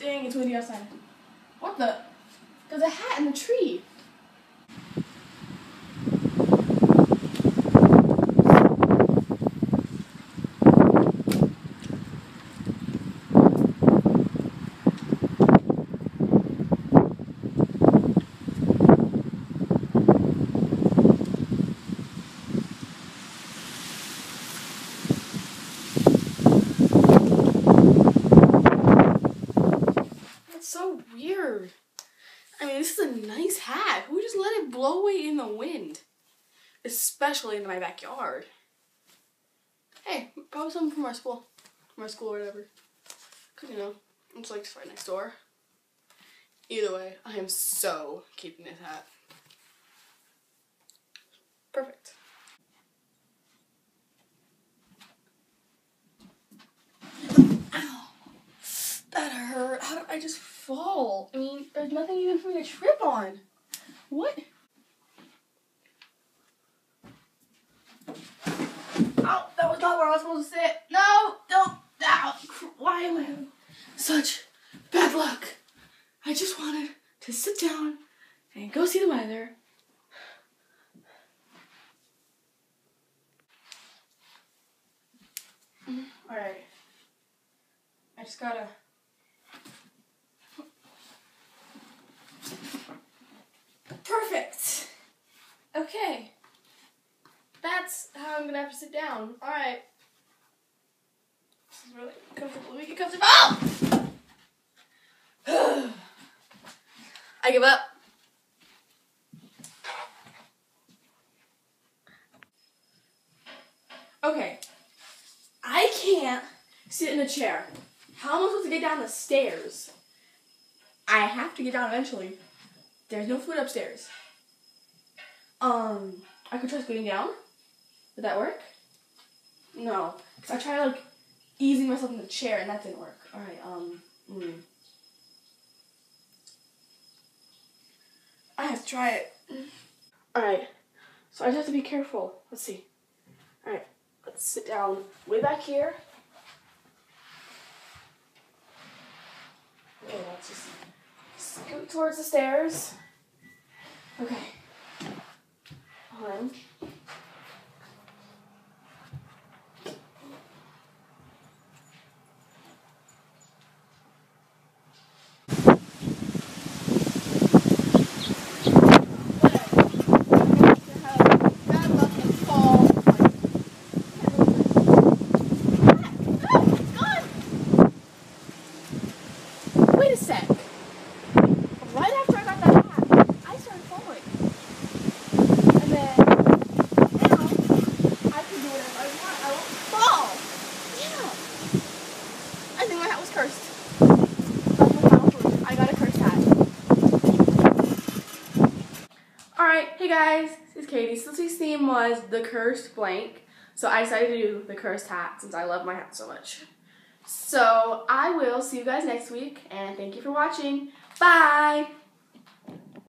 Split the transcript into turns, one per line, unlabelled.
Dang, it's windy outside. What the? There's a hat in the tree. That's so weird. I mean, this is a nice hat. Who just let it blow away in the wind? Especially in my backyard. Hey, probably something from our school. From our school or whatever. Because, you know, it's like right next door. Either way, I am so keeping this hat. Perfect. Ow. That hurt. How did Just fall? I mean, there's nothing even for me to trip on. What? Oh, that was not where I was supposed to sit. No, don't. Ow. Why am I having such bad luck? I just wanted to sit down and go see the weather. Mm, Alright. I just gotta. Perfect. Okay. That's how I'm gonna have to sit down. Alright. This is really comfortable. We can comfortable. Oh! I give up. Okay. I can't sit in a chair. How am I supposed to get down the stairs? I have to get down eventually. There's no food upstairs. Um, I could try scooting down. Would that work? No, because I tried like easing myself in the chair and that didn't work. All right. Um. Mm. I have to try it. All right. So I just have to be careful. Let's see. All right. Let's sit down way back here. Okay, let's just scoot towards the stairs. Okay. One. Wait a sec. Right after I got that hat, I started falling. And then now I can do whatever I want. I won't fall. Yeah. I think my hat was cursed. I got a cursed hat. Alright, hey guys, this is Katy. So this theme was the cursed blank. So I decided to do the cursed hat since I love my hat so much. So I will see you guys next week and thank you for watching. Bye!